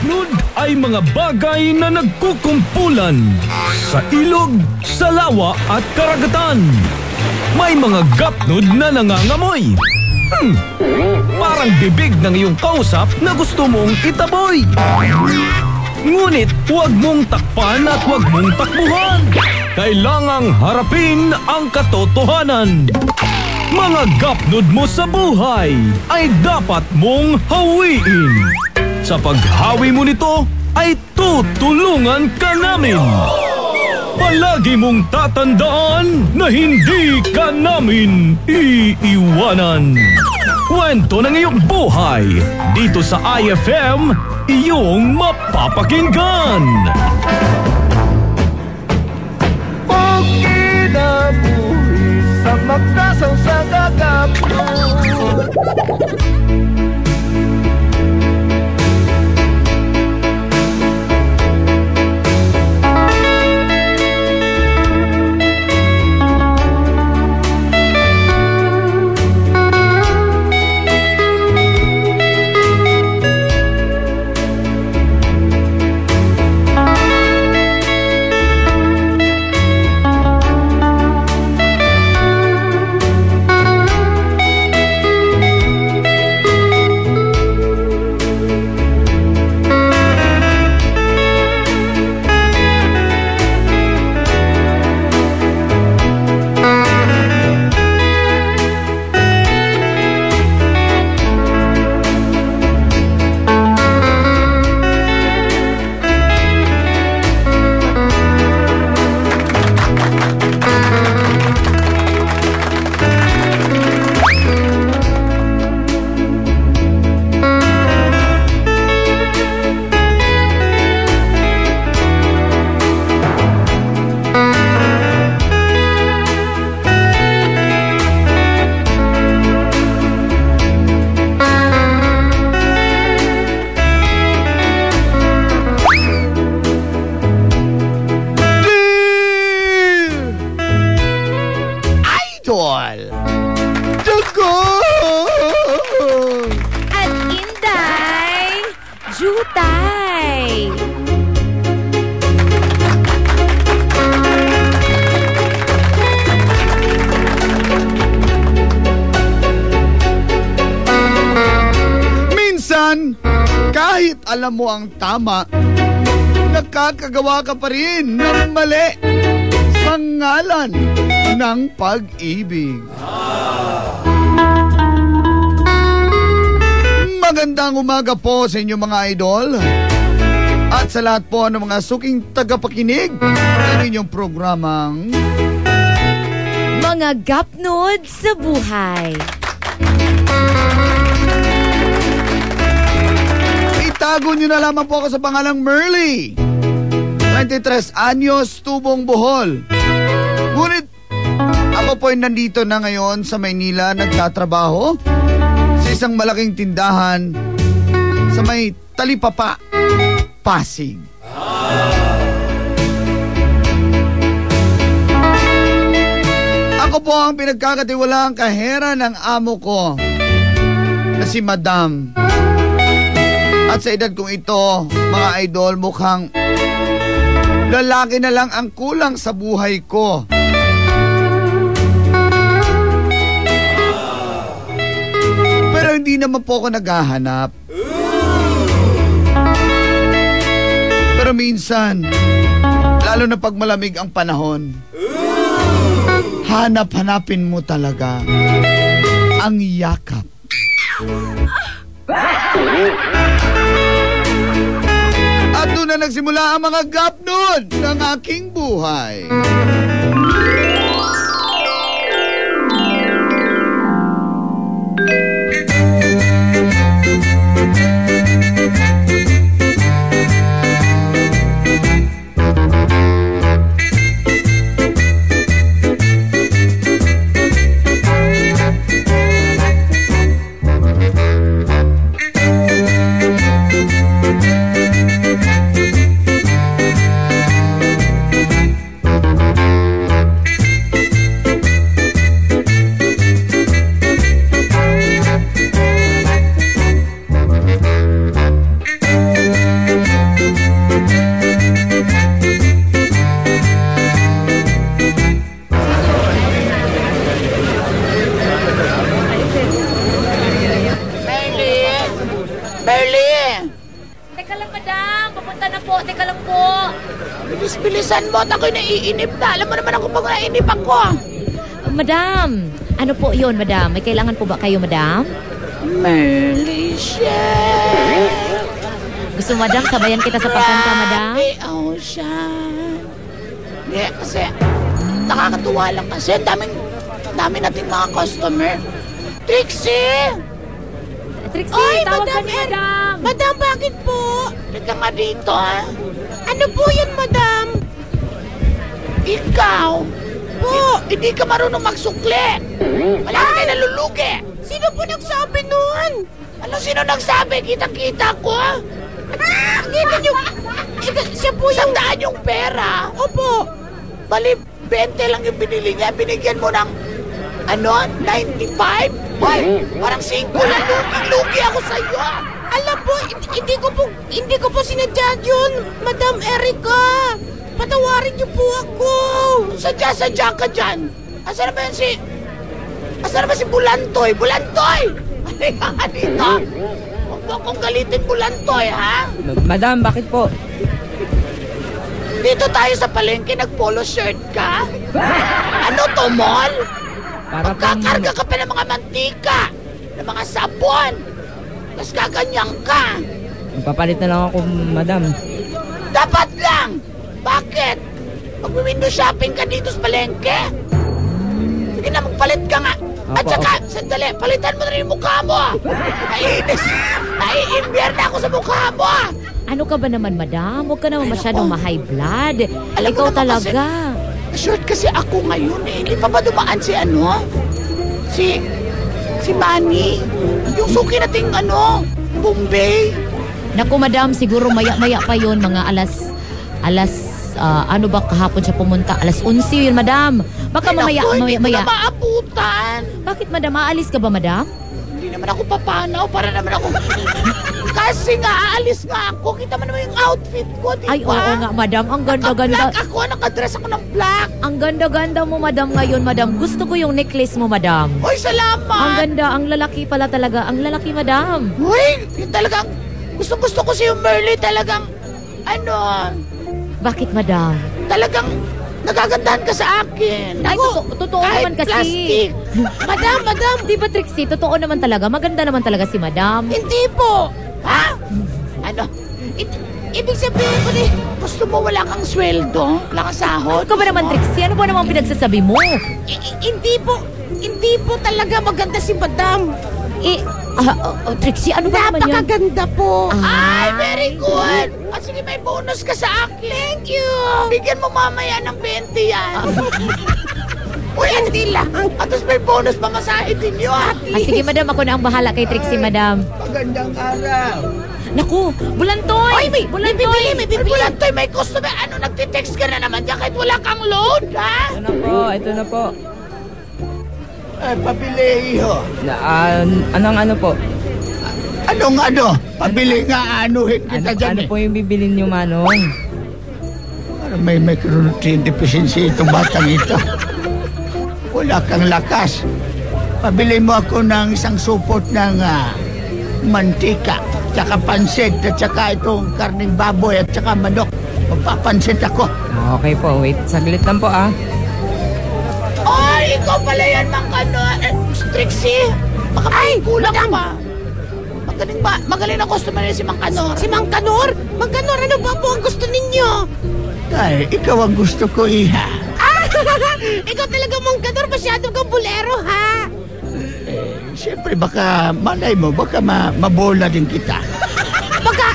gapnod ay mga bagay na nagkukumpulan sa ilog, sa lawa at karagatan. May mga gapnod na nangangamoy. Hmm, parang bibig ng iyong kausap na gusto mong itaboy. Ngunit huwag mong takpan at huwag mong takbuhan. Kailangang harapin ang katotohanan. Mga gapnod mo sa buhay ay dapat mong hawiin. Sa paghawi mo nito ay tutulungan ka namin. Palagi mong tatandaan na hindi ka namin iiwanan. Kwento ng iyong buhay dito sa IFM, iyong mapapakinggan. Pagkinabuhi sa magkasaw sa gagapno tama, nakakagawa ka pa rin ng mali sa ngalan ng pag-ibig. Magandang umaga po sa inyo mga idol. At sa lahat po ng mga suking tagapakinig ng inyong programang Mga gapnod sa buhay. Itago nyo na lamang po ako sa pangalang Merly. 23 anyos, tubong Bohol. Ngunit ako po ay nandito na ngayon sa Maynila nagtatrabaho sa isang malaking tindahan sa may Talipapa, Pasig. Ako po ang pinagkakatiwalaang kahera ng amo ko na si Madam. At sa edad kong ito, mga idol, mukhang lalaki na lang ang kulang sa buhay ko. Pero hindi naman po ako naghahanap. Pero minsan, lalo na pag malamig ang panahon, hanap-hanapin mo talaga ang yakap. At doon na nagsimula ang mga gap noon ng aking buhay. Naiinip na. Alam mo naman ako pag naiinip ako. Madam, ano po yun, madam? May kailangan po ba kayo, madam? Merly Shell. Gusto mo, madam, sabayan kita sa pagkanta, madam? Grabe, Ocean. Hindi, kasi nakakatuwa lang kasi. Daming, dami nating mga customer. Trixie! Trixie, Ay, tawag Madam ka ni madam. Madam, bakit po? Halika nga dito, ha? Ano po yun, madam? Ikaw? Po, hindi ka marunong magsukli. Wala ka kayo nalulugi. Sino po nagsabi nun? Ano sino nagsabi? Kitang-kita ko. Ah, kita niyo. Ika, siya po yung... Sandaan yung pera. Opo. Bali, 20 lang yung binili niya. Binigyan mo ng, ano, 95? Hoy, parang 5 lang. Lugi-lugi ako sa iyo. Alam po, hindi ko po, hindi ko po sinadya yun, Madam Erica. Patawarin niyo po ako. Sadya-sadya ka dyan. Asa na ba yan si... Asa na ba si Bulantoy? Bulantoy! Halika ka dito. Huwag mo akong galitin Bulantoy, ha? Madam, bakit po? Dito tayo sa palengke, nag-polo shirt ka? Ano to, mall? Para. Magkakarga ka pa ng mga mantika, ng mga sabon. Tapos gaganyan ka. Papalit na lang ako, madam. Dapat lang! Bakit? Mag-window shopping ka dito sa palengke? Sige na, magpalit ka nga. At Opo, saka, sandali, palitan mo na rin yung mukha mo. ah. Naiinis. Naiimbyer na ako sa mukha mo. ah. Ano ka ba naman, madam? Huwag ka naman Ay, masyadong ma-high blood. Alam Ikaw naman talaga. Short kasi ako ngayon eh. Hindi pa ba dumaan si ano? Si... Si Manny. Yung suki nating ano? Bombay. Naku, madam, siguro maya-maya pa yon mga alas... Alas... ah, ano ba kahapon siya pumunta? Alas 11 yun, madam. Baka Ay, mamaya, naku, hindi mamaya, ko maya. na maabutan. Bakit, madam? Aalis ka ba, madam? Hindi naman ako papanaw para naman ako... Kasi nga, aalis nga ako. Kita mo naman yung outfit ko, di ba? Ay, oo nga, madam. Ang ganda-ganda. Naka-black ako. Nakadress ako ng black. Ang ganda-ganda mo, madam, ngayon, madam. Gusto ko yung necklace mo, madam. Hoy, salamat. Ang ganda, ang lalaki pala talaga. Ang lalaki, madam. Hoy, yun talagang... Gusto-gusto ko si Merly talagang... Ano... Bakit, madam? Talagang... Nagagandahan ka sa akin. Ay, Ako, totoo, totoo kahit naman kasi. plastic. madam, madam. Di ba, Trixie? Totoo naman talaga. Maganda naman talaga si madam. Hindi po. Ha? Ano? I- ibig sabihin ko ni... Gusto mo wala kang sweldo? Wala kang sahod? Ano ba naman, Trixie? Ano ba naman pinagsasabi mo? I- i- hindi po. Hindi po talaga maganda si madam. Eh, ah, ah, ah, Trixie, ano ba naman yan? Napakaganda po. Ah. Ay, very good. Ah, sige, may bonus ka sa akin. Thank you. Bigyan mo mamaya ng 20 yan. Uy, hindi lang. At tapos may bonus pamasahe din yun. Ah, sige, madam. Ako na ang bahala kay Trixie, madam. Magandang araw. Naku, bulantoy! Ay, may, may bulantoy! bibili, may bibili. Ay, bulantoy, may customer. Ano, nagtitext ka na naman dyan kahit wala kang load, ha? Ito na po, ito na po. Ay, pabili iho. Na, ah, anong ano po? Anong ano? Pabili nga anuhin Ano, kita dyan ano eh. po yung bibilin nyo, Manong? May micronutrient deficiency itong batang ito. Wala kang lakas. Pabili mo ako ng isang supot ng ah, mantika, tsaka pansit, at tsaka itong karning baboy, at tsaka manok. Magpapansit ako. Okay po, wait. Saglit lang po, ah. Ay, ikaw pala yan, Mang Kano. Eh, Trixie, baka may kulang pa. Magaling ba? Magaling na customer niya si Mang Kanor. Si Mang Kanor? Mang Kanor, ano ba po ang gusto ninyo? Ay, ikaw ang gusto ko, iha. Ah, ikaw talaga Mang Kanor, masyado kang bulero, ha? Eh, siyempre, baka, malay mo, baka ma mabola din kita. Baka,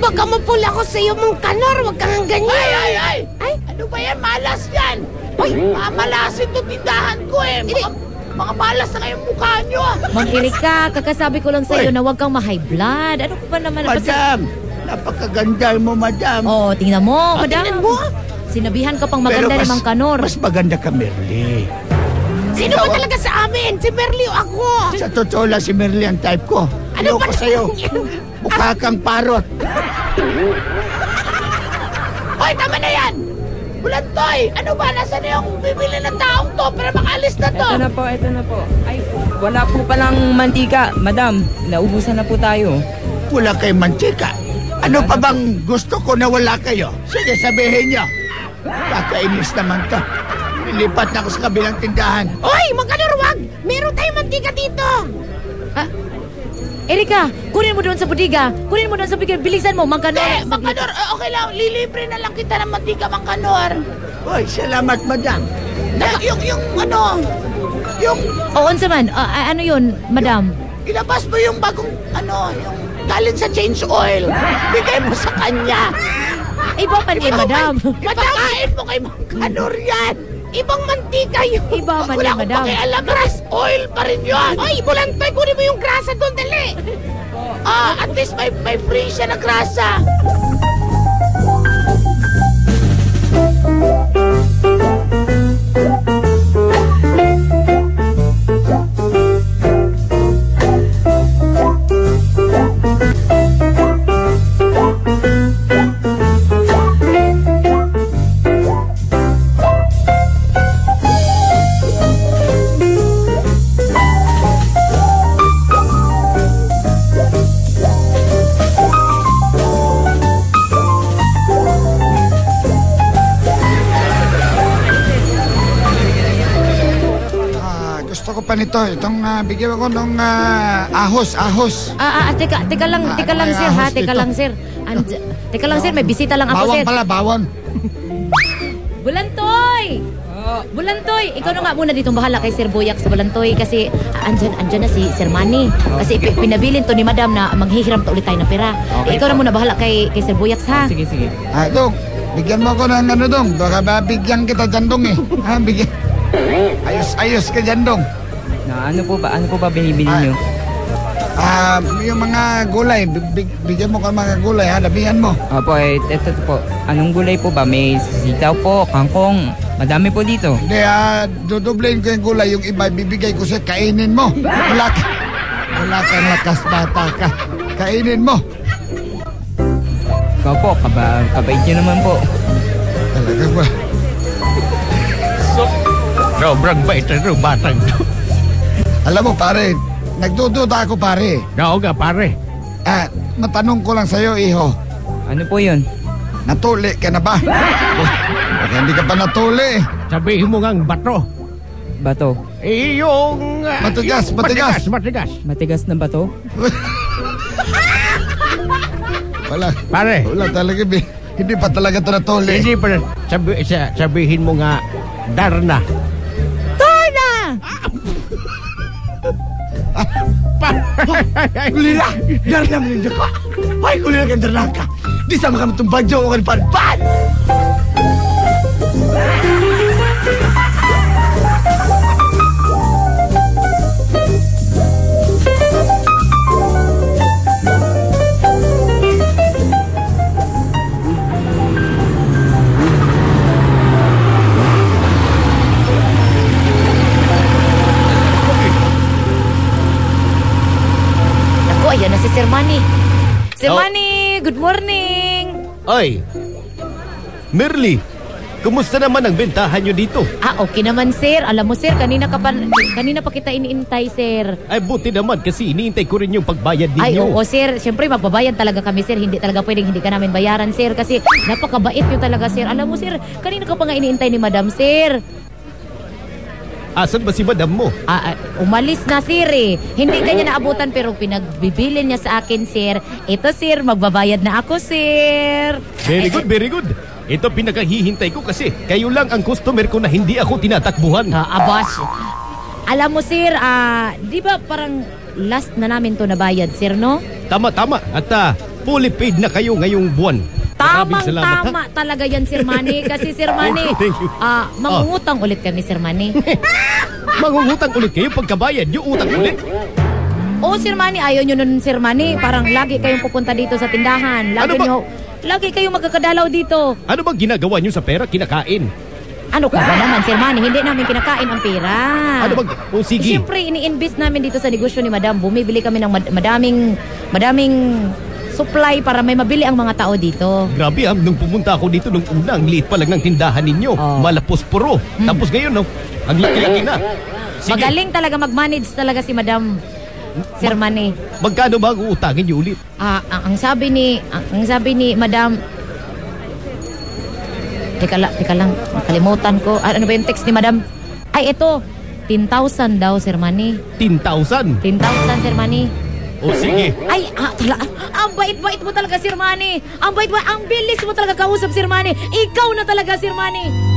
baka mapula ko sa iyo, Mang Kanor. Huwag kang ganyan. Ay, ay, ay. Ay, ano ba yan? Malas yan. Ay, mamalasin to tindahan ko eh. Mga, mga malas na kayong mukha nyo. ah. Mang Erika, kakasabi ko lang sa iyo Uy. na huwag kang ma-high blood. Ano ko ba naman? Madam, napakaganda mo, madam. Oh, tingnan mo, Ah, madam. tingnan mo. Sinabihan ka pang maganda ni mas- Mang Kanor. Mas maganda ka, Merly. Sino ba talaga sa amin? Si Merly o ako? Sa totoo lang, si Merly ang type ko. Ano ba ko sa'yo? Mukha kang parot. Hoy, tama na yan! Bulantoy, ano ba? Nasaan na yung bibili ng taong to para makalis na to? Ito na po, ito na po. Ay, wala po palang mantika. Madam, naubusan na po tayo. wala kayong mantika. Ano pa bang gusto ko na wala kayo? Sige, sabihin niyo. Kakainis naman to. Nilipat na ako sa kabilang tindahan. Oy, magkanor wag! Meron tayong mantika dito! Erika, kunin mo doon sa budiga. Kunin mo doon sa budiga. Bilisan mo, magkano. Eh, Mangkanor, eh, okay lang. Lilibre na lang kita ng mantika, Mangkanor. Hoy, salamat, madam. Eh, yung, yung, ano, yung, Oo, unsa man. Ah, ano yun, madam? Ilabas mo yung bagong, ano, yung galing sa change oil. Bigay mo sa kanya. Iba pa niya, madam. Ipakain mo kay Mangkanor yan. Ibang mantika yun. Iba man Wala yan, akong madam. pakialam. Grass oil pa rin yun. Ay, bulantay, kunin mo yung grasa doon, dali. Ah, at least may, may free siya na grasa. Nito. Itong ah, bigyan ako ng ah, ahos, ahos. Ah, ah, teka, teka lang, Ah, teka ano lang, sir, ha? Teka dito? lang, sir. And, teka lang, sir, may bisita lang ako, Bawang sir. pala, bawang. Bulantoy! Bulantoy, ikaw na nga muna ditong bahala kay Sir Buyak sa Bulantoy kasi ah, andyan, andyan na si Sir Manny. Kasi pi- pinabilin to ni Madam na maghihiram to ulit tayo ng pera. Okay ikaw na muna bahala kay, kay Sir Buyak ha. Sige, sige. Ah, dong, bigyan mo ako ng ano dong. Baka babigyan kita dyan dong eh. Ha, bigyan. Ayos, ayos ka dyan dong. Ano po ba? Ano po ba binibili Ah. niyo? Ah, yung mga gulay, big, bigyan mo ka ng mga gulay ha, labihan mo. Opo, eh, eto po. Anong gulay po ba? May sitaw po, kangkong. Madami po dito. Hindi ah, dudublein ko yung gulay, yung iba bibigay ko sa kainin mo. Wala ka. Wala kang lakas bata ka. Kainin mo. Ikaw po, kaba, kabait niyo naman po. Talaga ba? Sobrang bait na batang to. Alam mo pare, nagdududa ako pare. Oo nga pare. Ah, matanong ko lang sa'yo, iho. Ano po yun? Natuli ka na ba? Baka hindi ka pa natuli. Sabihin mo ngang bato. Bato. Eh, yung... ah, Matigas, yung matigas. Matigas, matigas. Matigas na bato? Wala. Pare, Wala talaga. bi- Hindi pa talaga ito natuli. hindi pa sabi, sa, sabihin mo nga Darna. Sama kami itong badyo ko kan panpan! Ako, ayan na si Sir Manny. Sir Oh. Manny, good morning! Ay, Merly, kumusta naman ang bentahan nyo dito? Ah, okay naman, sir. Alam mo, sir, kanina, ka pa, kanina pa kita iniintay, sir. Ay, buti naman kasi iniintay ko rin yung pagbayad ninyo. Ay, oo, sir. Siyempre, magbabayad talaga kami, sir. Hindi talaga pwedeng hindi ka namin bayaran, sir. Kasi napakabait nyo talaga, sir. Alam mo, sir, kanina ka pa nga iniintay ni madam, sir. Asan ba si madam mo? Ah, ah, umalis na, sir, eh. Hindi kanya naabutan, pero pinagbibilin niya sa akin, sir. Ito, sir, magbabayad na ako, sir. Very good, very good. Ito pinakahihintay ko kasi kayo lang ang customer ko na hindi ako tinatakbuhan. Ah, abas. Alam mo, sir, ah, di ba parang last na namin to nabayad, sir, no? Tama, tama. At ah, fully paid na kayo ngayong buwan. Tamang salamat, ha? tama talaga yan, Sir Manny. Kasi, Sir Manny, you. ah, mangungutang ulit kami, Sir Manny. Mangungutang ulit kayo pagkabayad. Yung utang ulit. Oo, Sir Manny, ayaw nyo nun, Sir Manny. Parang lagi kayong pupunta dito sa tindahan. Lagi Ano ba? nyo, lagi kayong magkakadalaw dito. Ano bang ginagawa nyo sa pera? Kinakain. Ano ka ba naman, Sir Manny? Hindi namin kinakain ang pera. Ano bang... O sige. Siyempre, ini-invest namin dito sa negosyo ni Madam. Bumibili kami ng mad- madaming, madaming supply para may mabili ang mga tao dito. Grabe ah, nung pumunta ako dito nung una, ang liit pa lang ng tindahan ninyo. Oh. Malapos puro. Tapos ngayon, no, ang laki-laki na. Sige. Magaling talaga mag-manage talaga si Madam. Sir Manny. Magkano ba ang uutangin niyo ulit? Ah, ang, ang sabi ni ang, ang sabi ni Madam Teka lang, teka lang, nakalimutan ko. Ah, ano ba yung text ni Madam? Ay, ito. 10,000 daw, Sir Manny. 10,000. 10,000, Sir Manny. O sige. Ay, ah, tala, ang bait-bait mo talaga, Sir Manny. Ang bait-bait, ang bilis mo talaga kausap, Sir Manny. Ikaw na talaga, Sir Manny.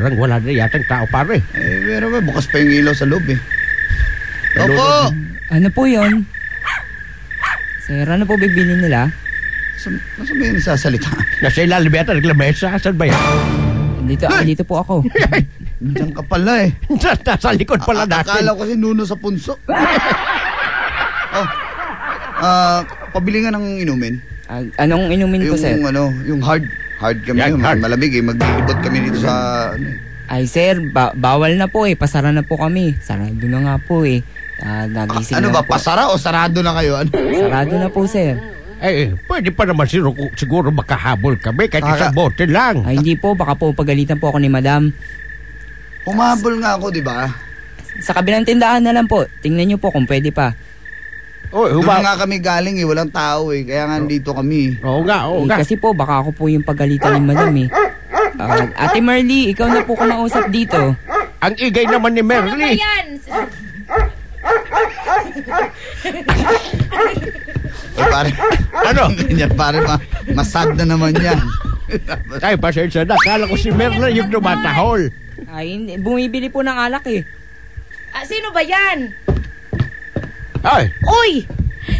Parang wala na yatang tao pare. Eh, pero ba, bukas pa yung ilaw sa loob eh. Opo. Ano po yon? Sir, ano po bibili nila? Saan saan ba yung sasalita? Nasa ilalim yata ng lamesa. Saan ba yan? Dito, dito po ako. Diyan ka pala eh. Nasa likod pala A- natin. Akala ko si Nuno sa punso. oh. Ah, pabili nga ng inumin. Ah, anong inumin po, Yung sir? ano, yung hard. Hard kami Yan, yun. hard. Malamig eh. Maglilibot kami dito sa... Ano, eh. Ay, sir, ba- bawal na po eh. Pasara na po kami. Sarado na nga po eh. Ah, nagising ano lang ba, po. pasara o sarado na kayo? Ano? Sarado na po, sir. Eh, pwede pa naman siguro, siguro makahabol kami kahit isang bote lang. Ay, hindi po. Baka po pagalitan po ako ni madam. Humabol nga ako, di ba? Sa kabilang tindahan na lang po. Tingnan niyo po kung pwede pa. Oh, Doon nga kami galing eh. Walang tao eh. Kaya nga dito kami. Oo nga, oo Eh, nga. kasi po, baka ako po yung pagalitan ni madam eh. Ah, Ate Marley, ikaw na po kumausap dito. Ang igay naman ni Ano ba Merly. yan? Eh, pare. Ano? Ganyan, pare. Ma masad na naman yan. Ay, pasensya na. Kala ko si Merly yung tumatahol. Ay, hindi- bumibili po ng alak eh. Ah, sino ba yan? Ay, Uy!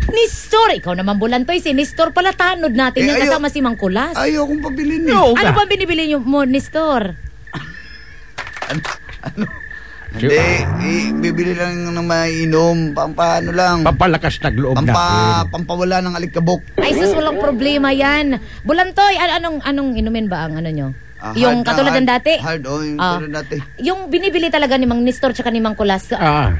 Nistor! Ikaw naman bulantoy. Si Nistor pala tanod natin Eh, yan ayaw- kasama si Mangkulas. Ayaw kong pabilin eh. Oo Ano ba binibili niyo mo, Nistor? Hindi, eh, bibili lang ng maiinom. Pampano lang. Pampalakas ng loob Pampa, natin. pampawala ng alikabok. Ay, sus, walang problema yan. Bulantoy, an- anong, anong inumin ba ang ano nyo? Ah, yung hard na, katulad ng hard- dati? Hard, oh, yung Ah. katulad dati. Yung binibili talaga ni Mang Nistor tsaka ni Mang Kulas. Ah,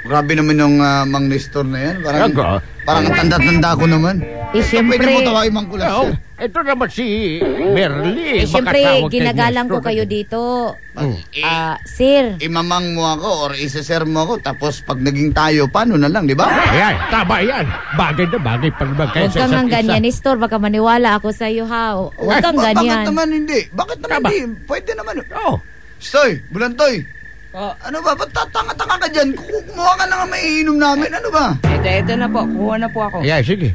Grabe naman yung uh, Mang Nestor na yan. Parang, Aga. parang ang tanda-tanda ko naman. Eh, syempre, Pwede mo tawagin Mang Kulas. oh, ito naman si Merly. eh, syempre, Makatawag kay ginagalang ko Nestor. kayo dito. Mm. Ah, sir, Imamang mo ako or isa-share mo ako. Tapos pag naging tayo, paano na lang, di ba? Ayan, tama yan. Bagay na bagay pa naman kayo huwag sa kang isa't ang ganyan, isa. Nistor. Baka maniwala ako sa iyo, ha? Huwag Ay, kang Ba- ganyan. Bakit naman hindi? Bakit naman Tama. hindi? Pwede naman. Oh, Stoy, Bulantoy. Po, Ano ba? Ba't tatanga-tanga ka dyan? Kumuha ka na nga maiinom namin. Ano ba? ito, ito na po. Kuha na po ako. ayan, sige.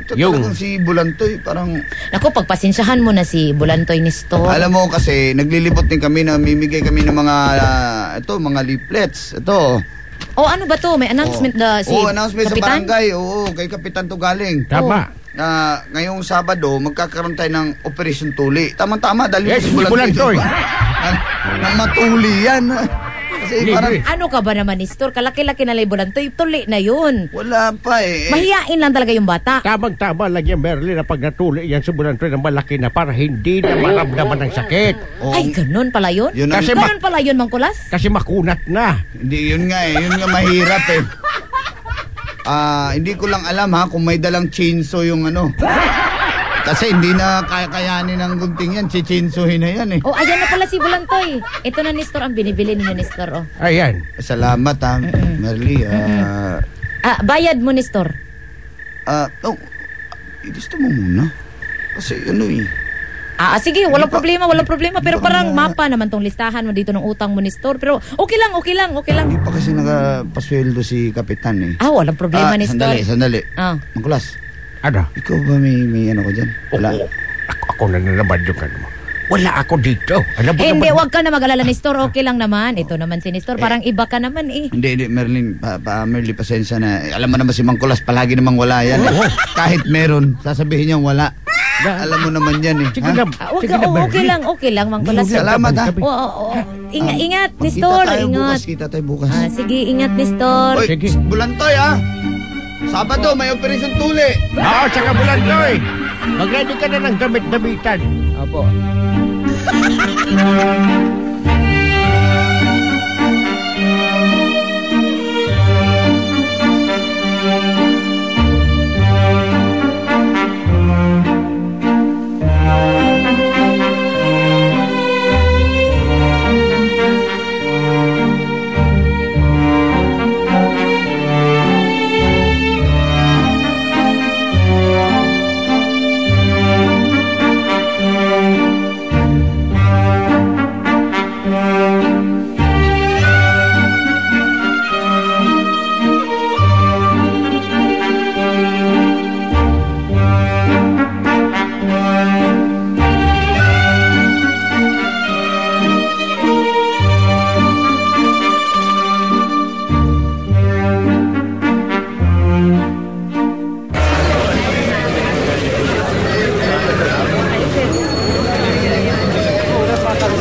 Ito Yung- talagang si Bulantoy. Parang, Naku, pagpasensyahan mo na si Bulantoy Nistor. alam mo kasi, naglilibot din kami na mimigay kami ng mga, ah, ito, mga leaflets. Ito. Oh, ano ba to? May announcement na si Oo, announcement sa Kapitan? barangay. Oo, kay Kapitan to galing. Tama. Na ngayong Sabado, magkakaroon tayo ng Operation Tuli. Tama-tama, dahil Yes, yung si Bulantoy. Nang matuli yan. Kasi Libre. parang Ano ka ba naman, Nistor? Kalaki-laki na lang yung Bulantoy. Tuli na yun. wala pa eh. Mahiyain lang talaga yung bata. Tamang-tama lang yan, Merly, na pag natuli yan sa bulantoy ng malaki na para hindi na maramdaman ng sakit. Oo, Ay, ganun pala yun? Yun ang- Kasi ma- ganun pala yun, Mangkulas? kasi makunat na. Hindi, yun nga eh. Yun nga mahirap eh. Ah, hindi ko lang alam ha kung may dalang chainsaw yung ano. Kasi hindi na kaya-kayanin ng gunting yan. Chichinsuhin na yan eh. Oh, ayan na pala si Bulantoy. Ito na, Nistor, ang binibili ninyo, Nistor. Oh. Ayan. Salamat ha, Merly. Ah, Ah, bayad mo, Nistor. ah, oh, ilista mo muna. Kasi ano eh. Ah, ah, sige, walang problema, walang problema. Pero parang kaya- mapa naman tong listahan mo dito ng utang mo, Nistor. Pero okay lang, okay lang, okay lang. Hindi pa kasi nakapasweldo si Kapitan eh. Ah, walang problema, Ah, Nistor. Sandali, sandali. Ah. Mangkulas, Ano? Ikaw ba may, may ano ko dyan? Wala. Oo. Ako, ako na naman yung ano mo. Wala ako dito. Alam mo Eh, hindi, naman- wag ka na mag-alala, Nestor. Okay lang naman. Ito naman si Nestor. Parang iba ka naman eh. Hindi, hindi, Merlin, pa, pa, Merlin, pasensya na. Alam mo naman si Mang Kulas, palagi namang wala yan. Kahit meron, sasabihin niyang wala. Alam mo naman yan eh. Sige ha? na. Ah, wag Sige na, oh, okay lang, okay lang, Mang Kulas. Salamat, ha? Oo, oo, oo. Ingat, Ah, ingat, magkita Nestor. tayo Ingat. bukas, kita tayo bukas. Ah, sige, ingat, Nestor. Oy, Sige. bulantoy ha! Sabado, may operasyon tuli. Oo, tsaka bulantoy. Mag-ready ka na ng damit-damitan. Opo. Ano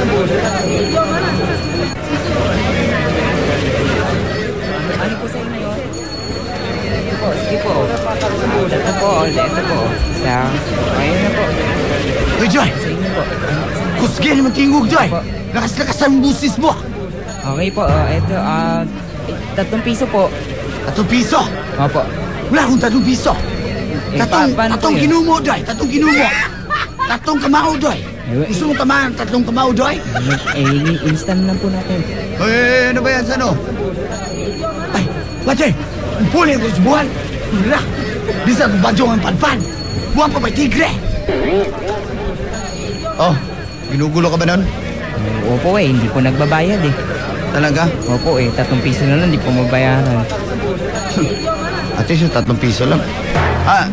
po sa inyo? Ito po, sige po. Ito po, ito po. Isa. Ayun na po. Uy, Joy! Sa inyo po. Kusge naman tingog, Joy! Lakas-lakas ang busis mo! Okay po, uh, ito, ah, tatlong piso po. Tatong piso! Opo. Wala akong tatong piso! Eh, Tatong, tatong yun? kinumo, Joy! Tatong kinumo! Tatong kamao, Joy! Gusto mo tamaan tatlong kamao, Joy? Eh, ini- instant lang po natin. Eh, ano ba yan sa ano? Ay, Wajay! Ang puli ko sa buwan! Wala! Di sa badyong ang panpan! Buwan pa may tigre! Oh, ginugulo ka ba nun? Opo eh, hindi po nagbabayad eh. Talaga? Opo eh, tatlong piso na lang, hindi po mabayaran. At least yung tatlong piso lang. Ah,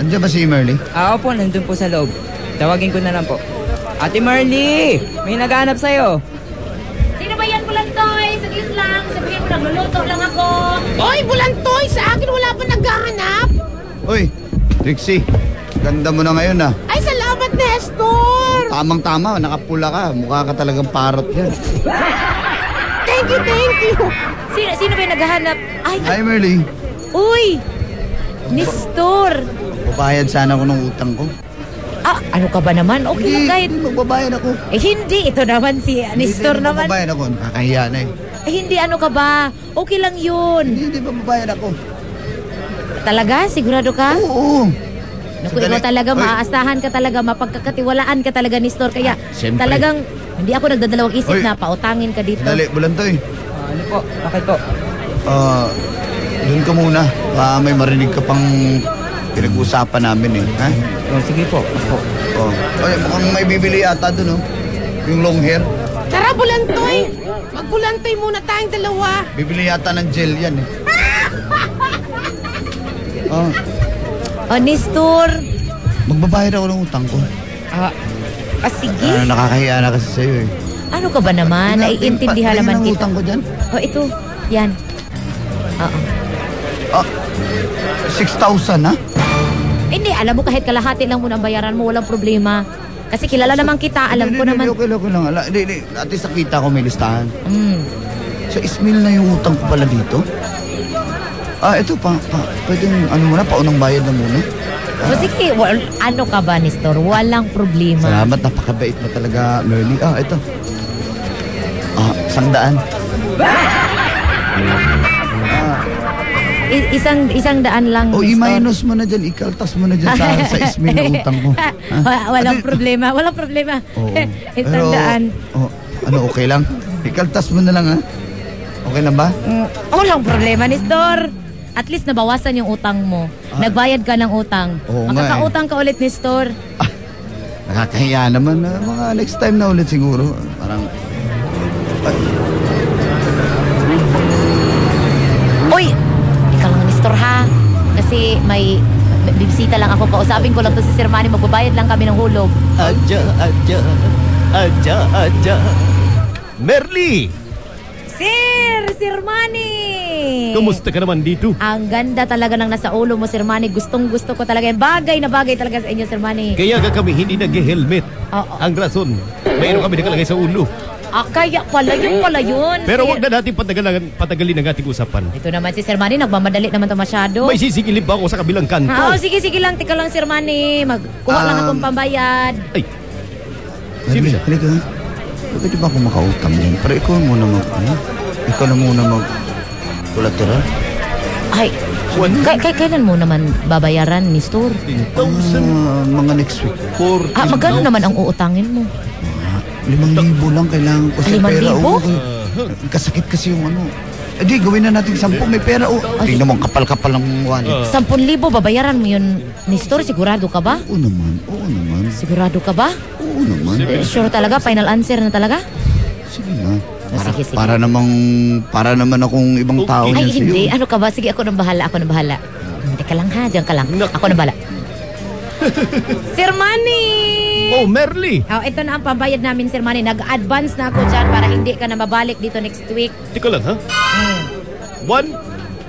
andyan ba si Merly? Ah, opo, nandun po sa loob. Tawagin ko na lang po. Ate Marley! May naghahanap sa'yo. Sino ba yan, Bulantoy? Saglit lang. Sabihin mo, nagluluto lang ako. Oy, bulantoy! Sa akin wala pa naghahanap! Uy, Trixie, ganda mo na ngayon ah. Ay, salamat, Nestor! Tamang-tama, nakapula ka. Mukha ka talagang parot yan. Thank you, thank you! Sino, sino ba yung naghahanap? Ay, Hi, Merly. uy! Nestor! Babayad sana ako ng utang ko. Ah, ano ka ba naman? Okay lang kahit... hindi magbabayad ako. Eh, hindi. Ito naman si Nestor hindi, naman. Magbabayad ako. Nakakahiya na eh. Eh, hindi, ano ka ba? Okay lang yun. Hindi, hindi magbabayad ako. Talaga? Sigurado ka? Oo. Naku, Sandali. ikaw talaga, Oy. maaasahan ka talaga, mapagkakatiwalaan ka talaga ni Store. Kaya siyempre. talagang hindi ako nagdadalawang isip Oy. na pautangin ka dito. Dali, bulantoy. Ah, ano po? Bakit po? Ah, doon ka muna. Baka may marinig ka pang pinag-usapan namin eh. Ha? Oh, sige po. Opo. Oh. Ay, mukhang may bibili yata doon, oh. Yung long hair. Tara, bulantoy! Magbulantoy muna tayong dalawa. Bibili yata ng gel yan eh. Oh, Oh, Nestor. magbabayad ako ng utang ko. Ah, ah, sige. Ah, nakakahiya na kasi sa'yo eh. Ano ka ba naman? Tingnan- Naiintindihan tingnan naman ang kita. utang ko dyan. Oh, ito. Yan. Oo. Ah, 6,000 ha? Hindi, alam mo kahit kalahati lang mo ang bayaran mo, walang problema. Kasi kilala naman kita, alam ko naman. hindi, Okay lang, okay lang. Ala, Hindi, hindi. At least nakita ko may listahan. Mm. Sa Ismail na yung utang ko pala dito. Ah, ito pa, pa pwedeng ano muna, paunang bayad na muna. O sige, wal, ano ka ba, Nestor? Walang problema. Salamat, napakabait mo talaga, Merly. Ah, ito. Ah, isang daan. I- isang isang daan lang, O, Nestor. i-minus mo na dyan, ikaltas mo na dyan sa, sa Ismail na utang ko. Ha? Wa- walang Ano- problema, walang problema. Oo. isang daan. Oh, ano, okay lang? Ikaltas mo na lang, ha? Okay na ba? Mm, walang problema, Nestor. At least nabawasan yung utang mo. Nagbayad ka ng utang. Ah. Oo nga eh. Makakautang ka ulit, Nestor. Nakakahiya naman. na mga next time na ulit siguro. Parang, ay, Kasi may bibisita lang ako. Kausapin ko lang to si Sir Manny. Magbabayad lang kami ng hulog. Adya, adya, adya, adya. Merly! Sir! Sir Manny! Kumusta ka naman dito? Ang ganda talaga ng nasa ulo mo, Sir Manny. Gustong gusto ko talaga yan. Bagay na bagay talaga sa inyo, Sir Manny. Kaya ka kami hindi nag-helmet. Ang rason, mayroon kami nakalagay sa ulo. Ah, kaya pala yun pala yun. Pero wag na natin patagalin, patagalin ang ating usapan. Ito naman si Sir Manny, nagmamadali naman to masyado. May sisigilip pa ako sa kabilang kanto. Ah, oh, sige, sige lang. Tika lang, Sir Manny. Magkuha lang Um, akong pambayad. Ay, sino siya? Halika. Pwede ba ako makautang yan? Pero ikaw muna mag... Ano? Ikaw na muna mag... Collateral? Ay, kay, kay, kailan mo naman babayaran ni Store? 10,000. Ah, mga next week. For Ah, magkano naman ang uutangin mo? Limang libo lang kailangan ko sa Limang pera. libo? Oo, kasakit kasi yung ano. Eh di, gawin na natin sampu. May pera. Oh. Ay, naman kapal-kapal ng wallet. Ah. Sampun libo, babayaran mo yun ni Store? Sigurado ka ba? Oo naman. Oo naman. Sigurado ka ba? Oo naman. Sure talaga? Final answer na talaga? Sige na. Oh, Para, sige, sige. para namang para naman akong ibang tao Ay, niyan sa'yo. hindi. Ano ka ba? Sige, ako nang bahala. Ako nang bahala. Hmm, Teka lang ha, diyan ka lang. Ako nang bahala. Sir Manny! Oh, Merly! Oh, ito na ang pambayad namin, Sir Manny. Nag-advance na ako dyan para hindi ka na mabalik dito next week. Teka lang, ha? 1, 2,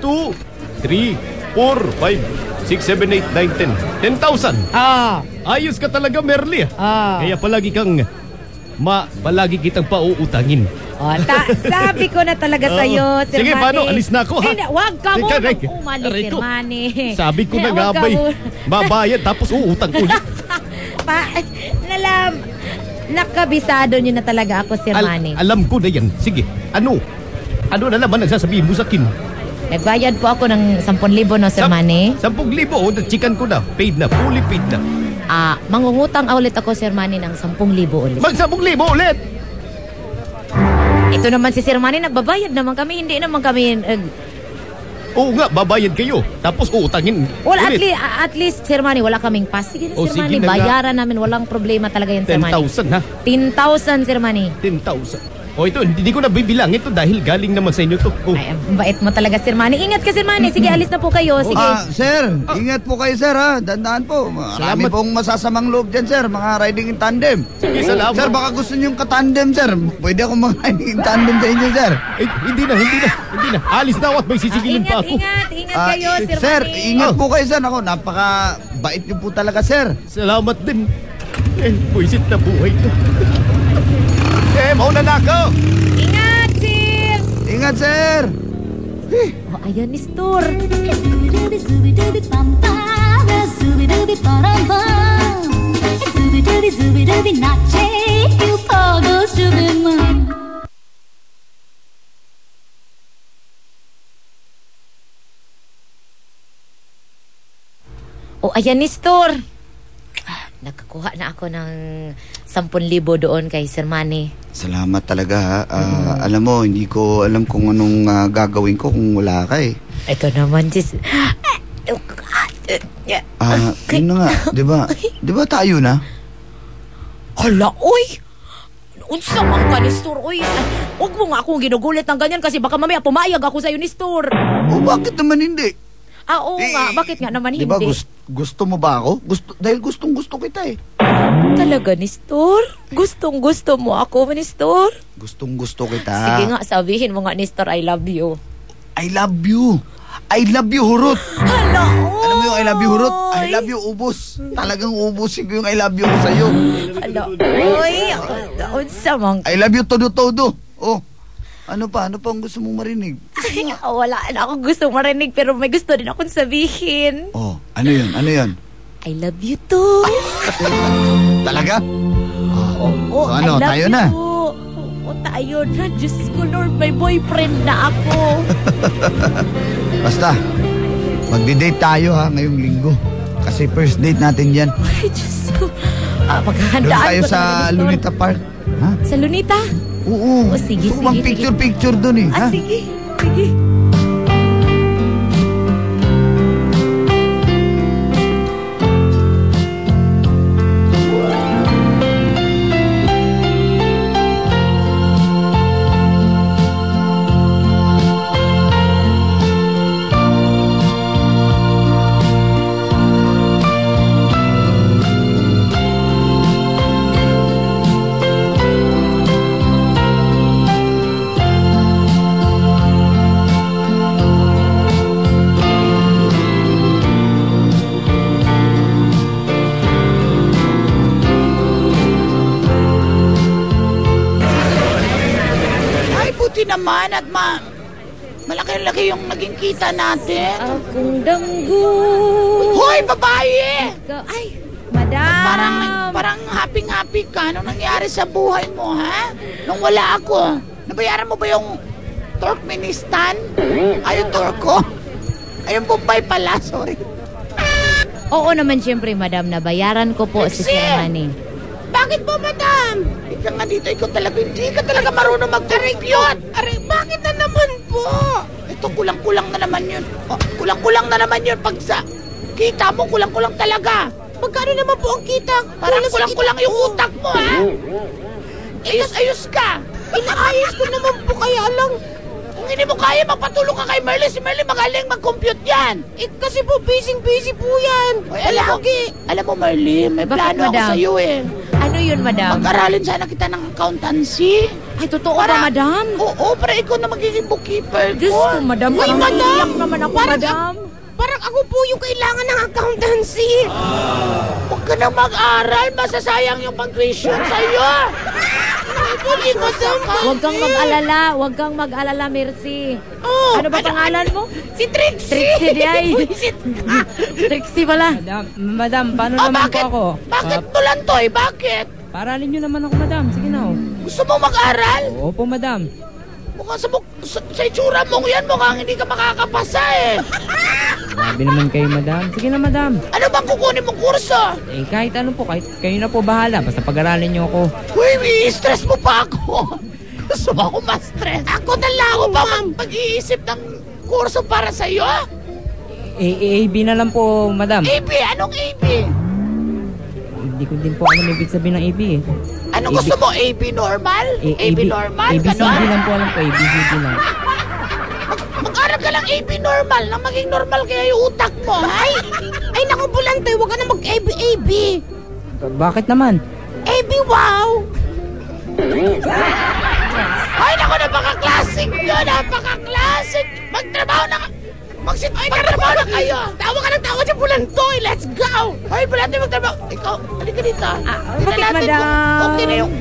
3, 4, 5, 6, 7, 8, 9, 10. 10,000! Ah! Ayos ka talaga, Merly. Ah! Kaya palagi kang ma, palagi kitang pauutangin. Oh, ta- sabi ko na talaga Oo. sa'yo, Sir Sige, Manny. paano? Alis na ako, ha? Hindi, wag ka Teka, mo. Rek. Umalis, Sir. Manny. Sabi ko na nga ba'y babayad tapos uutang ulit. pa, nalam, nakabisado niyo na talaga ako, Sir Al- Manny. alam ko na yan. Sige, ano? Ano na naman nagsasabihin mo sa akin? Nagbayad po ako ng 10,000 no, Sir Sam- Manny. 10,000 o, chikan ko na. Paid na, fully paid na. Ah, mangungutang ulit ako, Sir Manny, ng 10,000 ulit. Mag 10,000 ulit! Ito naman si Sir Manny, nagbabayad naman kami. Hindi naman kami... eh, Oo nga, babayad kayo. Tapos uutangin well, at, least, at least, Sir Manny, wala kaming pass. Sige na, Oh, Sir sige Manny, na nga. bayaran namin. Walang problema talaga yan, Sir Manny. 10,000 ha? 10,000, Sir Manny. 10,000. O ito, hindi ko na bibilang ito dahil galing naman sa inyo to. Oh. Ay, ang bait mo talaga, Sir Manny. Ingat ka, Sir Manny. Sige, alis na po kayo. Sige. Ah, sir, ingat po kayo, sir, ha? Dandaan po. Marami Salamat. pong masasamang loob dyan, sir. Mga riding in tandem. Sige, salamat. Sir, baka gusto niyo yung katandem, sir. Pwede ako mag-riding in tandem sa inyo, sir. Eh, hindi na, hindi na, hindi na. Alis na ako at may Ah, sisigilin pa ingat, ako. ingat, ingat Ah, kayo, Sir, sir, Manny. ingat Oh. po kayo, sir. Ako, napaka-bait niyo po talaga, sir. Salamat din. Eh, buisit na buhay to. Eh, mauna na ako. Ingat, Sir. Ingat, sir. Oh, ayan ni Store. Scooby-Dooby, Scooby-Dooby, bum-bum, Scooby-Dooby, ba-dum-bum. Scooby-Dooby, Scooby-Dooby, nache, you pogo, Scooby-Man. Oh, ayan ni Store. Nakakuha na ako ng 10,000 doon kay Sir Manny. Salamat talaga, ha. Ah, Alam mo, hindi ko alam kung anong ah, gagawin ko kung wala ka, eh. Ito naman, sis. Ah, yun na nga, di ba? Di ba tayo na? Hala, oy! Unsa man ka ni Store, oy. Huwag mo nga akong ginugulit ng ganyan kasi baka mamaya pumayag ako sa'yo ni Store. O bakit naman hindi? Ah, oo nga. Eh, Bakit nga naman Di hindi? ba gusto, gusto mo ba ako? Gusto, dahil gustong gusto kita eh. Talaga ni Store? Gustong gusto mo ako, ni Store? Gustong gusto kita. Sige nga, sabihin mo nga ni Store, I love you. I love you. I love you, hurot. Oy! Alam mo yung I love you, hurot? I love you, ubos. Talagang ubusin ko yung I love you ko sa'yo. Hala, oy! Unsa man I love you, todo-todo. Oh, ano pa? Ano pa ang gusto mong marinig? Ay, wala na akong gusto marinig pero may gusto din akong sabihin. Oh, ano yun? Ano yun? I love you too. Talaga? Oo, So ano, I love tayo you na? Oo, tayo na. Diyos ko, Lord, may boyfriend na ako. Basta, magdi-date tayo ha ngayong linggo. Kasi first date natin yan. Ay, Diyos ko. Ah, Doon maghahandaan tayo ko sa. Lunita Park. Ha? Sa Lunita? Oo. Oh, sige, Gusto ko sige, picture-picture doon eh. Ah, ha? sige. Sige. Naman at ma... Malaki-laki yung naging kita natin. Akong danggo. Hoy, babae! Ikaw- Ay, madam. Parang, parang happy-happy ka. Anong nangyari sa buhay mo, ha? Nung wala ako, nabayaran mo ba yung Turkmenistan? Ay, yung Turko? Ay, yung Bombay pala, sorry. Oo naman siyempre, madam. Nabayaran ko po si Sir Manny. Bakit po, madam? Ika nga dito, ikaw talaga, hindi ka talaga marunong mag-compute. Aray, bakit na naman po? Ito, kulang-kulang na naman yun. Oh, kulang-kulang na naman yun pag sa kita mo, kulang-kulang talaga. Magkano naman po ang kita? Parang kulang-kulang yung utak mo, ha? Ayos-ayos ka. Inaayos ko naman po, kaya lang. Kung hindi mo kaya, magpatulong ka kay Merly. Si Merly magaling mag-compute yan. Eh, kasi po, busy-busy po yan. alam mo, alam mo, Merly, may Bakit, plano ako madam? sa'yo eh. Ano yun, madam? Mag-aralin sana kita ng accountancy. Ay, totoo ba, madam? Oo, para ikaw na magiging bookkeeper ko. Diyos ko, madam. Uy, Parang madam! naman ako, Parang madam. Parang ako po yung kailangan ng accountancy. Huwag ka na mag-aral. Masasayang yung pang-tuition sa'yo. Huwag kang mag-alala. Huwag kang mag-alala, Mercy. Oh, Ano ba pangalan mo? Si Trixie. Trixie di ay. Buisit ka. Trixie pala. Madam, madam, paano Ah, naman bakit? po ako? Bakit Ah, tulantoy? Bakit? paralin nyo naman ako, madam. Sige na, oh. Gusto mo mag-aral? Opo, madam. Mukhang sa, sa, sa itsura mong yan, mukhang hindi ka makakapasa eh. Grabe naman kayo, madam. Sige na, madam. Ano bang kukunin mong kurso? Eh, kahit ano po, kahit kayo na po bahala. Basta pag-aralin nyo ako. Uy, i-stress mo pa ako. Gusto mo ako ma-stress? Ako na lang ako pa mag-iisip ng kurso para sa'yo. Eh, eh, AB na lang po, madam. AB, anong AB? Hindi ko din po alam ibig sabihin ng AB eh. Ano AB. gusto mo? AB normal? Eh, AB, normal? ABCD Ganon? lang po alam ko, ABCD lang. Mag-aral ka lang AB normal na maging normal kaya yung utak mo. Ay, ay naku bulante, huwag ka na mag-AB, AB. Ba- bakit naman? AB, wow! Ay, naku, napaka-classic nyo, napaka-classic. Magtrabaho na, magsit, magtrabaho na kayo. Tawa ka ng tawa sa Bulantoy, let's go! Ay, Bulantoy, magtrabaho. Ikaw, halika dito. Ah, Tingnan bakit, madam? Okay na yung,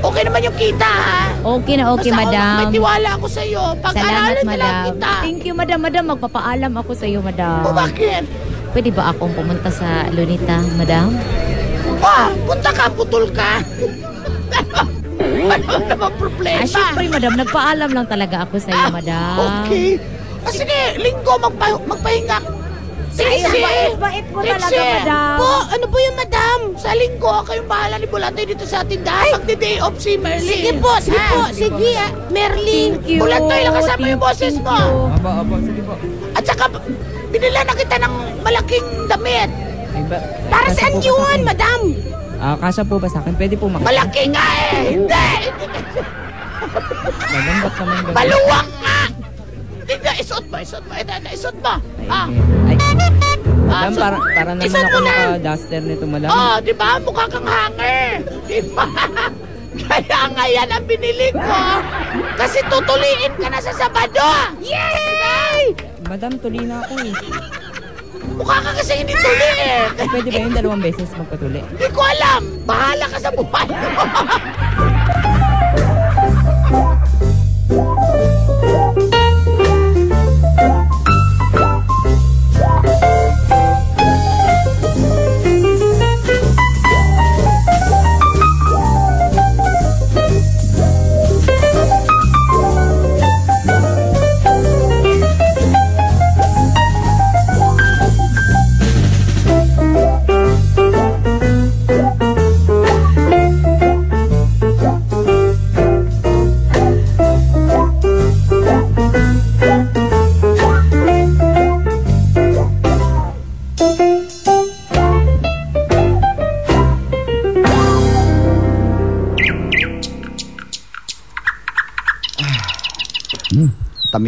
okay naman yung kita, ha? Okay na okay, Basta ako, madam. May tiwala ako sa iyo. Salamat, Pag-aralin na lang kita. Thank you, madam. Madam, magpapaalam ako sa iyo, madam. O bakit? Pwede ba akong pumunta sa Lunita, madam? Ah, punta ka, putol ka. ano naman problema? Ah, syempre, madam. Nagpaalam lang talaga ako sa iyo, Ah, madam. Okay. Ah, sige, linggo, magpa magpahinga. Ay, ang bait-bait mo talaga, madam. Po, ano po yung madam? Sa linggo, kayong bahala ni Bulante dito sa tindahan. Magde-day off si Merly. Sige po, sige po. Sige, ah, Merly. Thank you. Bulante, lang kasama yung boses mo. Opo, opo, sige po. At saka, binila na kita ng malaking damit. Eh, ba- Para saan yun, madam? Ah, kasya po ba sa akin? Pwede po makasya? Malaki nga eh. Hindi. Madam, ba't naman ganun? Maluwang nga. Tingnan, isuot mo, isuot mo. Ito, ito, isuot mo. Ah, Ay, ah, madam, para, para naman isuot ako na. naka-duster nito, madam. Oh, di ba? Mukha kang hanger. Di ba? Kaya nga yan ang binili ko. Kasi tutuliin ka na sa Sabado. Yay! Madam, tuli na ako eh. Mukha ka kasi hindi tuli. Eh, Pwede ba yung dalawang beses magpatuli? Hindi ko alam. Bahala ka sa buhay mo.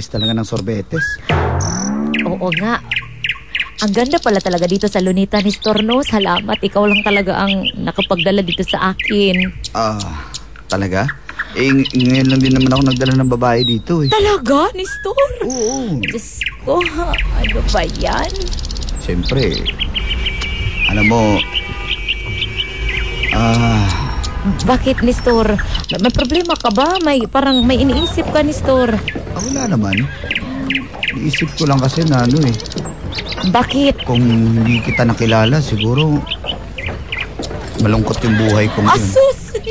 Tamis talaga ng sorbetes. Oo nga. Ang ganda pala talaga dito sa Lunita ni Storno. Salamat. Ikaw lang talaga ang nakapagdala dito sa akin. Ah, talaga? Eh, ng- ngayon lang din naman ako nagdala ng babae dito eh. Talaga, ni Stor? Oo. Diyos ko, ano ba yan? Siyempre, alam mo, ah, Bakit, Nestor? May, problema ka ba? May, parang may iniisip ka, Nestor. Ah, wala naman. Iisip ko lang kasi na ano eh. Bakit? Kung hindi kita nakilala, siguro malungkot yung buhay ko ngayon. Asus!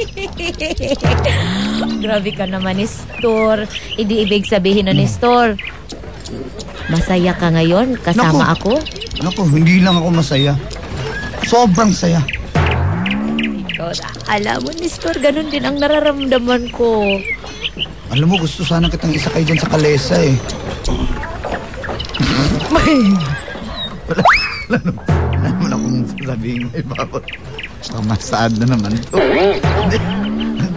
Grabe ka naman, Nestor. Hindi ibig sabihin na, Nestor. Masaya ka ngayon kasama ako? Naku, hindi lang ako masaya. Sobrang saya. Na. Alam mo, Nestor, ganun din ang nararamdaman ko. Alam mo, gusto sana kitang isakay dyan sa kalesa eh. wala, wala, naman- wala naman akong sasabihin ay bakit. Pamasaad na naman to.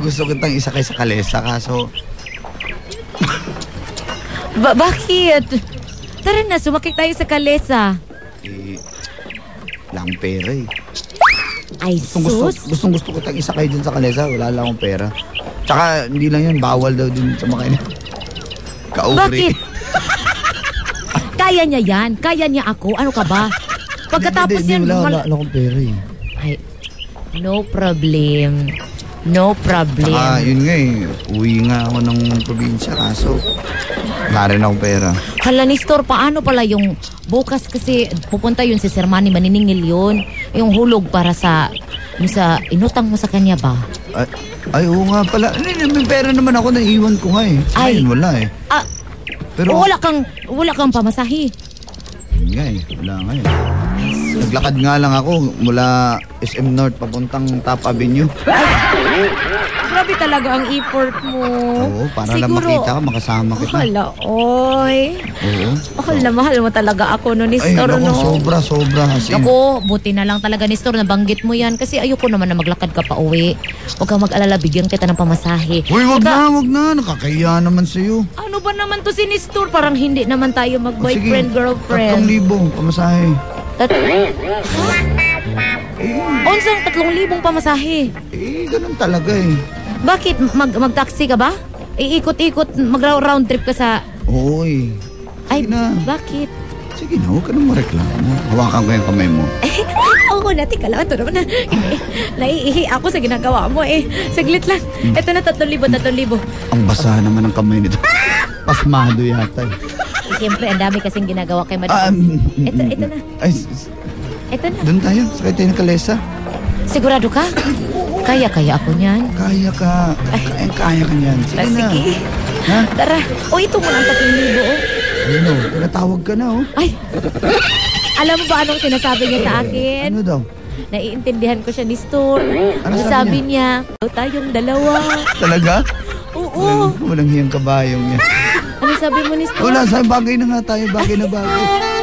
Gusto kitang isakay sa kalesa kaso Ba- bakit? Tara na, sumakit tayo sa kalesa. eh, wala akong pera eh. Ay, Gustong gusto, sus. gustong gusto kitang isakay dyan sa kalesa, wala lang akong pera. Tsaka hindi lang yun, bawal daw din sa mga Kauri. Bakit? Kaya niya yan. Kaya niya ako. Ano ka ba? Pagkatapos Hindi, yan, hindi, wala, wala, wala akong pera eh. Ay, no problem. No problem. Ah, yun nga eh. Uwi nga ako ng probinsya kaso wala rin akong pera. Hala, Nestor, paano pala yung bukas kasi pupunta yun si Sir Manny, maniningil yun. Yung hulog para sa, yung sa, inutang mo sa kanya ba? Ay, ay oo nga pala. Hindi, may pera naman ako na iwan ko nga eh. Sa Ay. ngayon, wala eh. Ah, Pero, wala kang, wala kang pamasahe. yun nga eh. Wala nga eh. Naglakad nga lang ako mula SM North papuntang Top Avenue. Grabe talaga ang effort mo. Oo, para lang Siguro- makita ka, makasama kita. Hala, oy. Oo. Mahal na mahal mo talaga ako no, Ay, Nestor, naku, no? sobra, sobra. As in, Ako, buti na lang talaga ni Store, nabanggit mo yan kasi ayoko naman na maglakad ka pa uwi. Huwag kang mag-alala, bigyan kita ng pamasahe. Uy, wag na, wag na. Nakakahiya naman sa'yo. Ano ba naman to si Nestor? Parang hindi naman tayo mag-boyfriend, girlfriend. libo, pamasahe. Tat- Onsang tatlong libong pamasahe. Eh, ganun talaga eh. Bakit? Mag, mag-taxi ka ba? Iikot-ikot, mag-round trip ka sa... Oy. Ay, na. bakit? Sige na, huwag ka nang mareklamo. Hawakan ko yung kamay mo. Oo na, tika lang. Ito naman na. Naiihi ako sa ginagawa mo eh. Saglit lang. Ito na, tatlong libo, tatlong libo. Ang basa naman ng kamay nito. Pasmado yata eh. Eh, Siyempre, ang dami kasing ginagawa kay Madam. Ah, mm, ito, mm, ito na. Ay, Ito na. doon tayo. Sakay tayo ng kalesa. Sigurado ka? Kaya-kaya ako niyan. Kaya ka. Kaya, kaya ka niyan. Sige na. sige. Ha? Tara. O, ito mo ang tatlong libo. oh. Ayun o, pinatawag ka na oh. Ay! Alam mo ba anong sinasabi niya sa akin? Ano daw? Naiintindihan ko siya ni Store. Ano sabi sabi niya, "Daw tayong dalawa. Talaga? Oo. Walang, walang hiyang kabayong niya. Ano sabi mo ni Store? Wala, sa bagay na nga tayo. Bagay na bagay.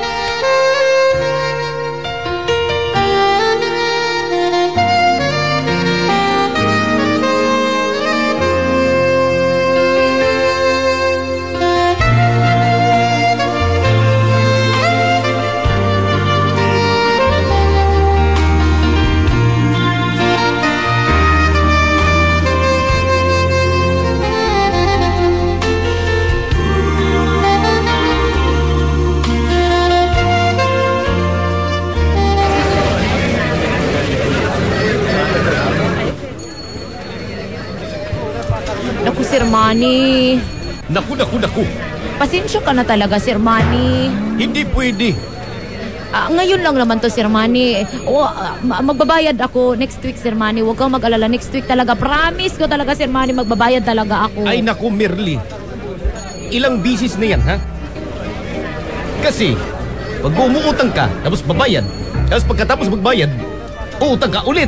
Manny. Naku, naku, naku. Pasensya ka na talaga, Sir Manny. Hindi pwede. Ah, ngayon lang naman to, Sir Manny. O, ah, ma- magbabayad ako next week, Sir Manny. Huwag kang mag-alala. Next week talaga. Promise ko talaga, Sir Manny. Magbabayad talaga ako. Ay naku, Merly. Ilang bisis na yan, ha? Kasi, pag umuutang ka, tapos babayad, tapos pagkatapos magbayad, uutang ka ulit.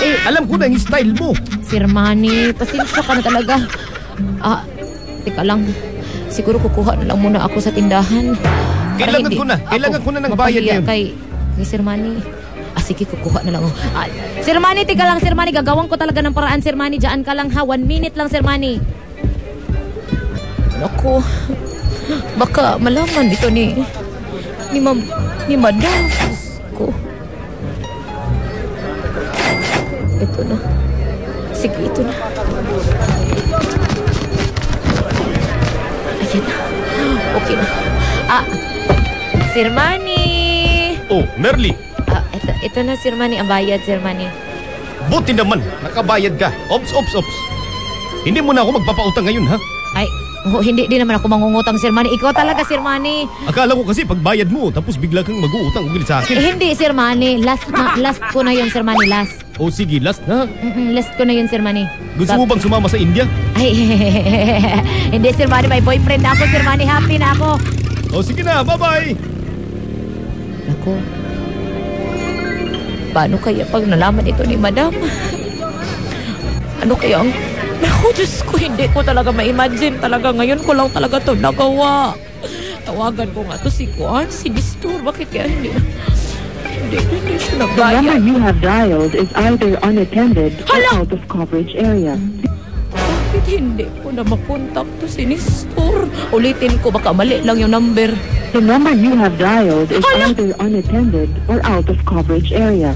Eh, alam ko na yung style mo. Sir Manny, pasensya ka na talaga. Ah, teka lang. Siguro kukuha na lang muna ako sa tindahan. Para Kailangan hindi ko na. Kailangan ako ko na ng bayad mapahiya ngayon. Kay, kay Sir Manny. Ah, sige, kukuha na lang ako. Ah, Sir Manny, teka lang, Sir Manny. Gagawin ko talaga ng paraan, Sir Manny. Diyan ka lang ha. One minute lang, Sir Manny. Naku. Baka malaman ito ni... Ni Mam... Ni Madam. Sir Manny. Oh, Merly. Ah, ito, ito na, Sir Manny. Ang bayad, Sir Manny. Buti naman, nakabayad ka. Ops, ops, ops. Hindi mo na ako magpapautang ngayon, ha? Ay, oh, hindi din naman ako mangungutang, Sir Manny. Ikaw talaga, Sir Manny. Akala ko kasi pagbayad mo, tapos bigla kang mag-uutang ulit sa Eh, akin. hindi, Sir Manny. Last, ma- last ko na yun, Sir Manny. Last. O sige, last na. Mm-mm, last ko na yun, Sir Manny. Gusto mo bang sumama sa India? Ay, hindi, Sir Manny. May boyfriend na ako, Sir Manny. Happy na ako. O sige na, bye-bye! Ako. Paano kaya pag nalaman ito ni Madam? Ano kaya ang... Naku, Diyos ko, hindi ko talaga ma-imagine talaga. Ngayon ko lang talaga to nagawa. Tawagan ko nga to si Juan, si Distur. Bakit kaya hindi na... Hindi, hindi siya The number you have dialed is either unattended or Hala! out of coverage area. Hindi ko na makontak to si Nistor? Ulitin ko, baka mali lang yung number. The number you have dialed is Hala! either unattended or out of coverage area.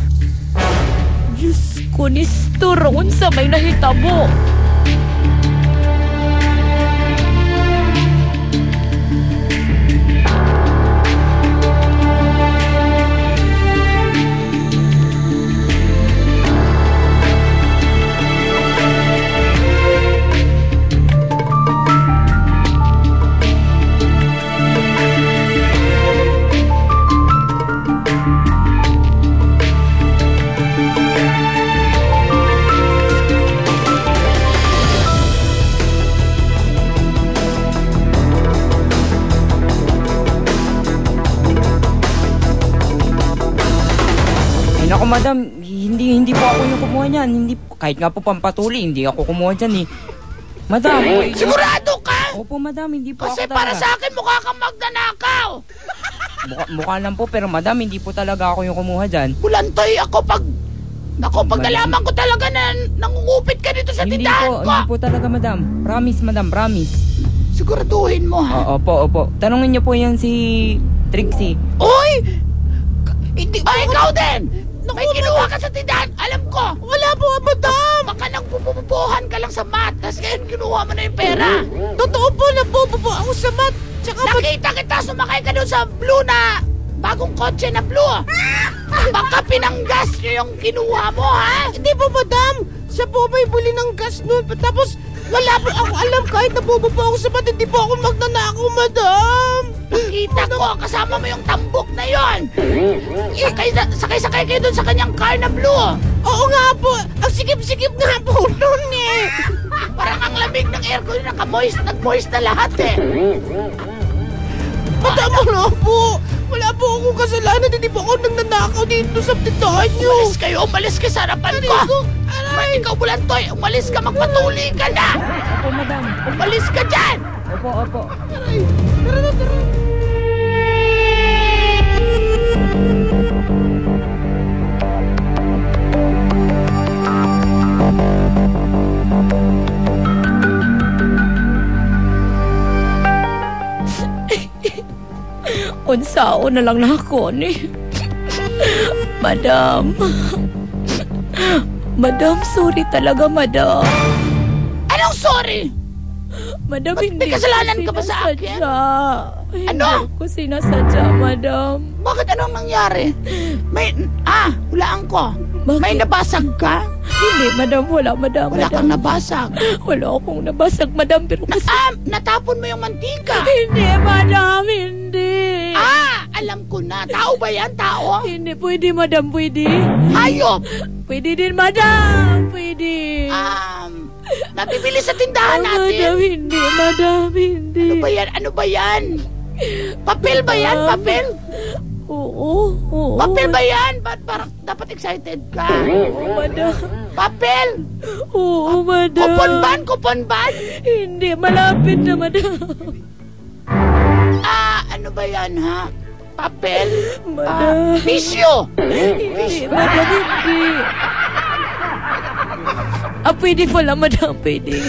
Diyos ko, Nistor, unsa may nahitabo. Madam, hindi hindi po ako yung kumuha niyan. Hindi kahit nga po pampatuli, hindi ako kumuha diyan eh. Madam, Sigurado ka? Opo madam, hindi po Kasi ako para talaga. sa akin mukha kang magnanakaw. Mukha, mukha lang po, pero madam, hindi po talaga ako yung kumuha diyan. Bulantoy ako pag... Nako, pag Madam. nalaman ko talaga na nangungupit ka dito sa Hindi tindahan po, ko. hindi po talaga madam. Promise madam, promise. Siguraduhin mo ha. O, opo, opo. Tanungin niyo po yan si Trixie. Uy! Hindi ba ikaw din? May kinuha ka sa tindahan. Alam ko. Wala po, madam. Baka nagpupupuhan ka lang sa mat. Tapos ngayon kinuha mo na yung pera. Totoo po, napupupo ako sa mat. Tsaka Nakita kita, sumakay ka doon sa blue na bagong kotse na blue. Baka pinanggas niyo yung kinuha mo, ha? Hindi po, madam. Siya po may buli ng gas noon. Tapos wala po ako alam kahit nabubo po ako sa mat. Hindi po ako magnanakaw, madam. Nakita ko, kasama mo yung tambok na yon. Sakay, sakay-sakay kayo doon sa kanyang car na blue. Oo nga po. Ang sikip-sikip nga po noon eh. Parang ang lamig ng aircon yung naka-moist, nag-moist na lahat eh. Madam, wala po. Wala po akong kasalanan. Hindi po ako nagnanakaw dito sa tindahan niyo. Umalis kayo. Umalis ka sa harapan ko. Aray. Ikaw, Bulantoy. Umalis ka. Magpatuli ka na. Opo madam. Umalis ka dyan. Opo, opo. Aray. Unsao na lang na ako ni. Madam. Madam, sorry talaga, madam. Anong sorry? Madam, Ba't may hindi kasalanan ko ka ba sa akin? sinasadya. Ano? Hindi ko sinasadya, madam. Bakit anong nangyari? May... Ah, hulaan ko. Bakit? May nabasag ka? Hindi, madam. Wala, madam. Wala madam. kang nabasag. Wala akong nabasag, madam. Pero Na, kasi... ah, natapon mo yung mantika. Hindi, madam. Hindi. Ah, alam ko na. Tao ba yan? Tao? Hindi, pwede, madam. Pwede. Hayop. Pwede din, madam. Pwede. Um, nabibili sa tindahan Oh, madam, natin. hindi, madam. Hindi. Ano ba yan? Ano ba yan? Papel ba yan? Papel? Oo, oo. Papel ba yan? Ba't parang dapat excited ka? Oo, madam. Papel? Oo, madam. Kupon ban? Kupon ban? Hindi, malapit na, madam. Ah, ano ba yan ha? Papel? Madam. Ah, tissue? Hindi, madam, hindi. Ah, pwede pala, madam, pwede.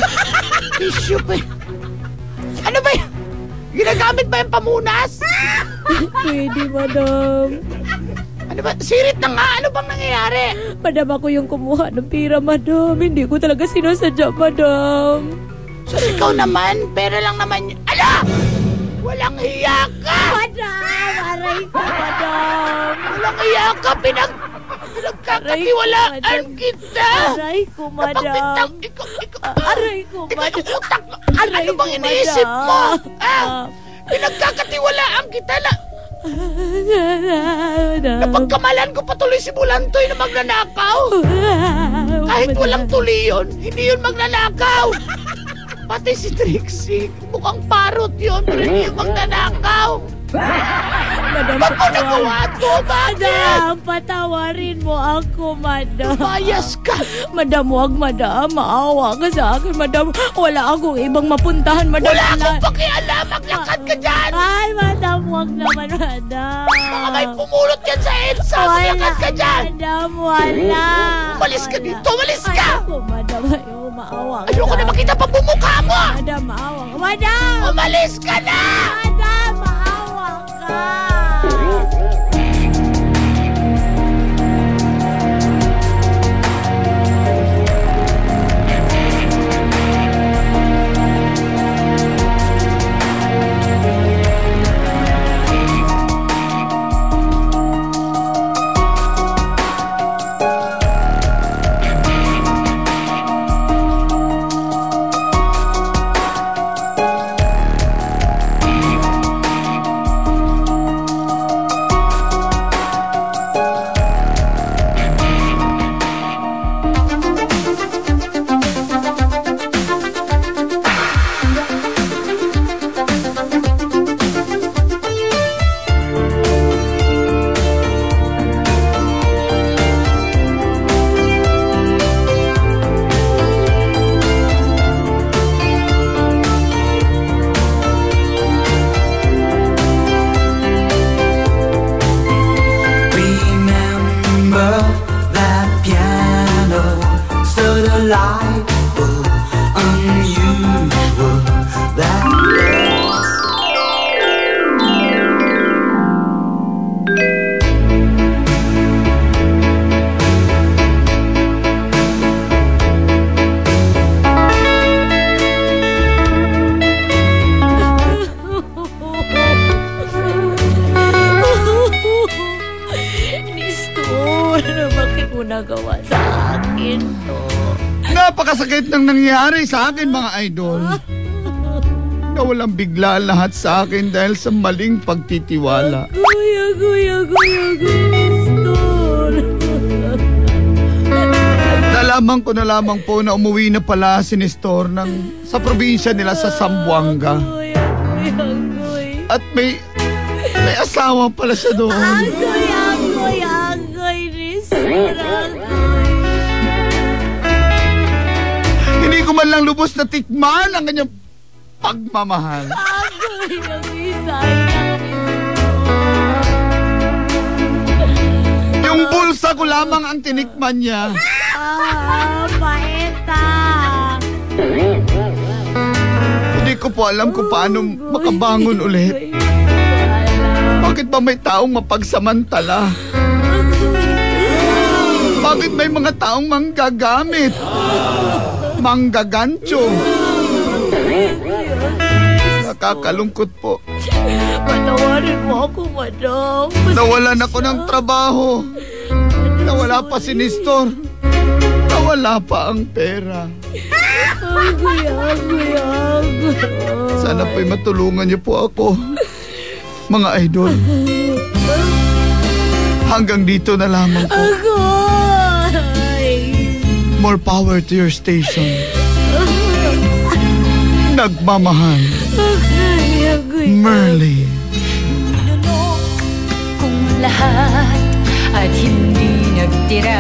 Tissue pa. Ano ba yan? Ginagamit ba yung pamunas? Pwede, madam. Ano ba? Sirit na nga. Ano bang nangyayari? Madam, ako yung kumuha ng pira, madam. Hindi ko talaga sinasadya, madam. So, ikaw naman, pera lang naman yun. Ala! Walang hiya ka! Madam, aray ko, madam. Walang hiya ka! Pinag... Pinagkakatiwalaan kita! Aray ko, madam. Napagbintang, ikaw, ikaw, Aray ko, ikaw madam. yung utak mo. Aray Ano bang iniisip mo? madam. Ah, pinagkakatiwalaan kita na. Napagkamalan ko patuloy si Bulantoy na magnanakaw. Kahit walang tuli yun, hindi yun magnanakaw. Pati si Trixie, mukhang parot yun, pero hindi yun magnanakaw. Madam, Ba't mo nagawa to? Bakit? Madam, patawarin mo ako, madam. Bias ka. Madam, wag, madam. Maawa ka sa akin, madam. Wala akong ibang mapuntahan, madam. Wala akong pakialam. Maglakad ka dyan. Ay, madam, wag naman, madam. Baka may pumulot yan sa EDSA. Maglakad ka dyan. Madam, wala. Umalis ka dito. Umalis ka. Ayoko, madam. Ayoko, maawa ka Ayoko sa na akin. makita pa bumukha mo. Madam, maawa ka. Madam! Umalis ka na. Madam, maawa nangyari sa akin mga idol. Nawalang bigla ang lahat sa akin dahil sa maling pagtitiwala. Kuya, kuya, kuya, kuya, Nistor. Nalaman ko na lamang po na umuwi na pala si Nestor ng, sa probinsya nila sa kuya. At may, may asawa pala siya doon. Agoy, agoy, agoy, Nistor, ko man lang lubos na tikman ang kanyang pagmamahal. Yung bulsa ko lamang ang tinikman niya. Ah, paeta. Hindi ko po alam kung paano makabangon ulit. Bakit ba may taong mapagsamantala? Bakit may mga taong manggagamit? Manggagancho? Nakakalungkot po. Patawarin mo ako, madam. Nawalan ako ng trabaho. Nawala pa si Nestor. Nawala pa ang pera. Agoy, agoy, agoy. Sana po'y matulungan niyo po ako. Mga idol. Hanggang dito na lamang po. Agoy. More power to your station. Nagmamahal. Merly. Kung lahat at hindi nagtira